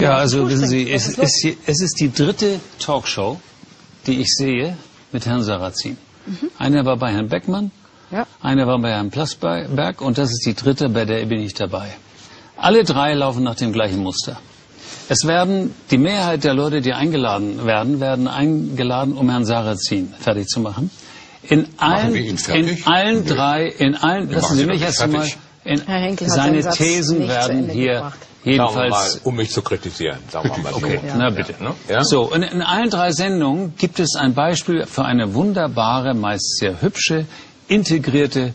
Ja, also wissen Sie, es, es, es ist die dritte Talkshow, die ich sehe mit Herrn Sarrazin. Mhm. Eine war bei Herrn Beckmann, ja. eine war bei Herrn Plasberg und das ist die dritte, bei der bin ich dabei. Alle drei laufen nach dem gleichen Muster. Es werden, die Mehrheit der Leute, die eingeladen werden, werden eingeladen, um Herrn Sarrazin fertig zu machen. In allen, in allen drei, in allen, lassen Sie mich erst einmal, in, seine Thesen werden hier gebracht. jedenfalls, mal, um mich zu kritisieren, sagen wir mal okay. so. Ja. Na bitte. Ja. Ja? So, und in allen drei Sendungen gibt es ein Beispiel für eine wunderbare, meist sehr hübsche, integrierte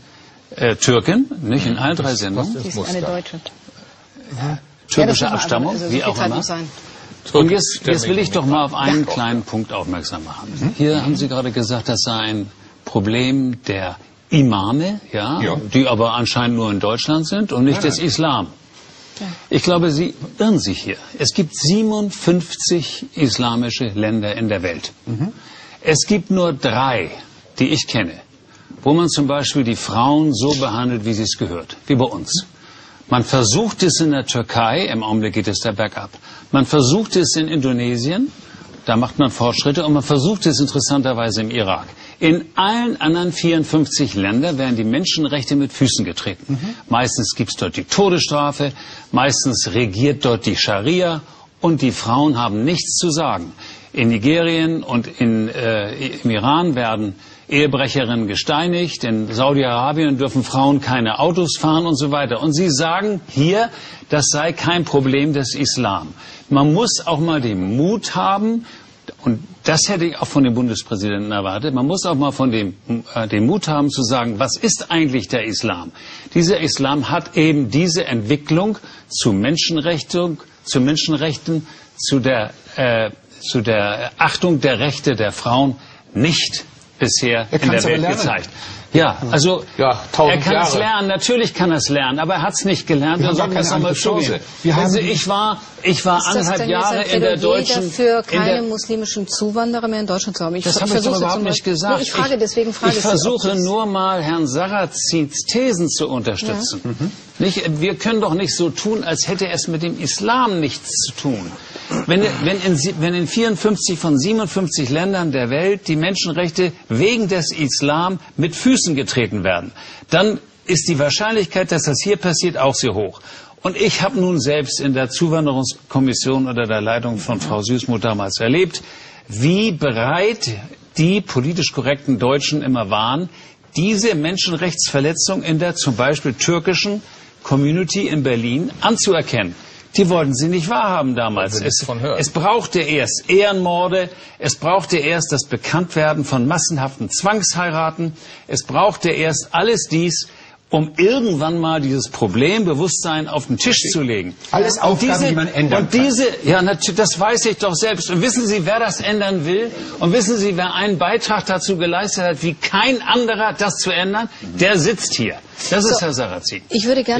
äh, Türkin, nicht in allen drei Sendungen. Die ist eine Deutsche. Ja, türkische Abstammung, also, wie auch immer. Und jetzt, jetzt will ich doch mal auf einen kleinen Punkt aufmerksam machen. Mhm. Hier haben Sie gerade gesagt, das sei ein Problem der Imame, ja, ja, die aber anscheinend nur in Deutschland sind und nicht ja. des Islam. Ich glaube, Sie irren sich hier. Es gibt 57 islamische Länder in der Welt. Mhm. Es gibt nur drei, die ich kenne, wo man zum Beispiel die Frauen so behandelt, wie sie es gehört, wie bei uns. Man versucht es in der Türkei, im Augenblick geht es da bergab. Man versucht es in Indonesien, da macht man Fortschritte und man versucht es interessanterweise im Irak. In allen anderen 54 Ländern werden die Menschenrechte mit Füßen getreten. Mhm. Meistens gibt es dort die Todesstrafe, meistens regiert dort die Scharia und die Frauen haben nichts zu sagen. In Nigerien und in, äh, im Iran werden Ehebrecherinnen gesteinigt, in Saudi-Arabien dürfen Frauen keine Autos fahren und so weiter. Und Sie sagen hier, das sei kein Problem des Islam. Man muss auch mal den Mut haben, und das hätte ich auch von dem Bundespräsidenten erwartet. Man muss auch mal von dem äh, den Mut haben zu sagen, was ist eigentlich der Islam? Dieser Islam hat eben diese Entwicklung zu Menschenrechten, zu Menschenrechten, zu der, äh, zu der Achtung der Rechte der Frauen nicht bisher in der Welt gezeigt. Ja, also ja, er kann Jahre. es lernen, natürlich kann er es lernen, aber er hat es nicht gelernt. Wir haben einmal zugeben. Also ich war, ich war anderthalb Jahre in der deutschen. dafür, keine muslimischen Zuwanderer mehr in Deutschland zu haben. Ich, das habe ich doch überhaupt nicht gesagt. Nee, ich frage deswegen frage ich, ich versuche nur mal Herrn Sarrazins Thesen zu unterstützen. Ja. Mhm. Nicht, wir können doch nicht so tun, als hätte es mit dem Islam nichts zu tun. Wenn, wenn, in, wenn in 54 von 57 Ländern der Welt die Menschenrechte wegen des Islam mit Füßen getreten werden, dann ist die Wahrscheinlichkeit, dass das hier passiert, auch sehr hoch. Und ich habe nun selbst in der Zuwanderungskommission unter der Leitung von Frau Süßmuth damals erlebt, wie bereit die politisch korrekten Deutschen immer waren, diese Menschenrechtsverletzung in der zum Beispiel türkischen Community in Berlin anzuerkennen. Die wollten sie nicht wahrhaben damals. Es, es, brauchte erst Ehrenmorde, es brauchte erst das Bekanntwerden von massenhaften Zwangsheiraten, es brauchte erst alles dies, um irgendwann mal dieses Problembewusstsein auf den Tisch zu legen. Alles Aufgaben, diese, die man ändern Und diese, ja, das weiß ich doch selbst. Und wissen Sie, wer das ändern will? Und wissen Sie, wer einen Beitrag dazu geleistet hat, wie kein anderer das zu ändern? Der sitzt hier. Das ist so, Herr Sarrazin. Ich würde gerne